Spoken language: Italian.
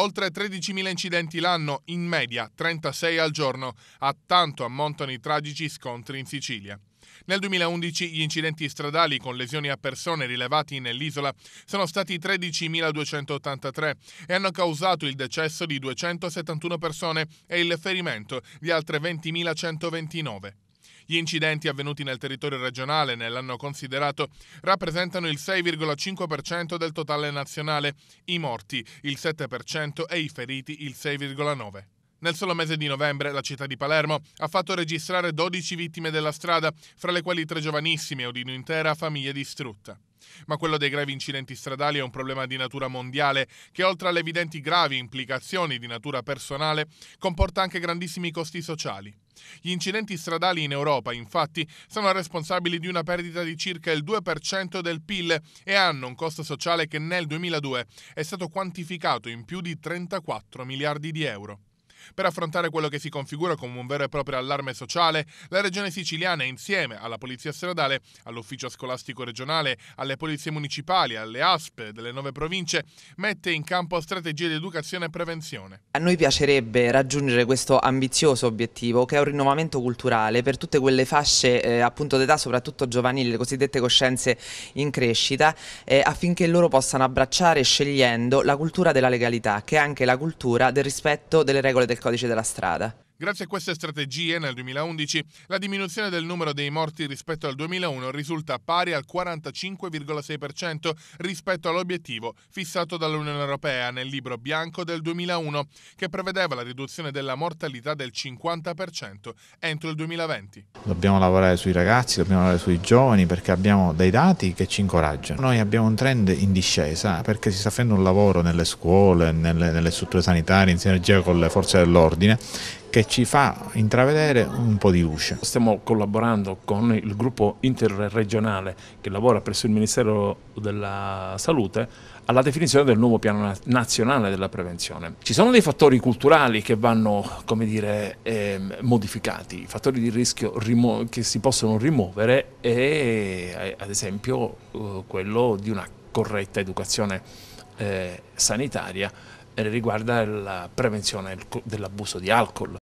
Oltre 13.000 incidenti l'anno, in media 36 al giorno. A tanto ammontano i tragici scontri in Sicilia. Nel 2011 gli incidenti stradali con lesioni a persone rilevati nell'isola sono stati 13.283 e hanno causato il decesso di 271 persone e il ferimento di altre 20.129. Gli incidenti avvenuti nel territorio regionale nell'anno considerato rappresentano il 6,5% del totale nazionale, i morti il 7% e i feriti il 6,9%. Nel solo mese di novembre la città di Palermo ha fatto registrare 12 vittime della strada, fra le quali tre giovanissime o di un'intera famiglia distrutta. Ma quello dei gravi incidenti stradali è un problema di natura mondiale che oltre alle evidenti gravi implicazioni di natura personale comporta anche grandissimi costi sociali. Gli incidenti stradali in Europa, infatti, sono responsabili di una perdita di circa il 2% del PIL e hanno un costo sociale che nel 2002 è stato quantificato in più di 34 miliardi di euro. Per affrontare quello che si configura come un vero e proprio allarme sociale, la Regione siciliana, insieme alla Polizia Stradale, all'Ufficio Scolastico Regionale, alle Polizie Municipali, alle ASP delle nove province, mette in campo strategie di educazione e prevenzione. A noi piacerebbe raggiungere questo ambizioso obiettivo che è un rinnovamento culturale per tutte quelle fasce eh, appunto d'età, soprattutto giovanili, le cosiddette coscienze in crescita, eh, affinché loro possano abbracciare scegliendo la cultura della legalità, che è anche la cultura del rispetto delle regole del codice della strada. Grazie a queste strategie, nel 2011 la diminuzione del numero dei morti rispetto al 2001 risulta pari al 45,6% rispetto all'obiettivo fissato dall'Unione Europea nel libro bianco del 2001, che prevedeva la riduzione della mortalità del 50% entro il 2020. Dobbiamo lavorare sui ragazzi, dobbiamo lavorare sui giovani perché abbiamo dei dati che ci incoraggiano. Noi abbiamo un trend in discesa perché si sta facendo un lavoro nelle scuole, nelle, nelle strutture sanitarie in sinergia con le forze dell'ordine che ci fa intravedere un po' di luce. Stiamo collaborando con il gruppo interregionale che lavora presso il Ministero della Salute alla definizione del nuovo piano nazionale della prevenzione. Ci sono dei fattori culturali che vanno dire, eh, modificati, fattori di rischio che si possono rimuovere e eh, ad esempio eh, quello di una corretta educazione eh, sanitaria riguarda la prevenzione dell'abuso di alcol,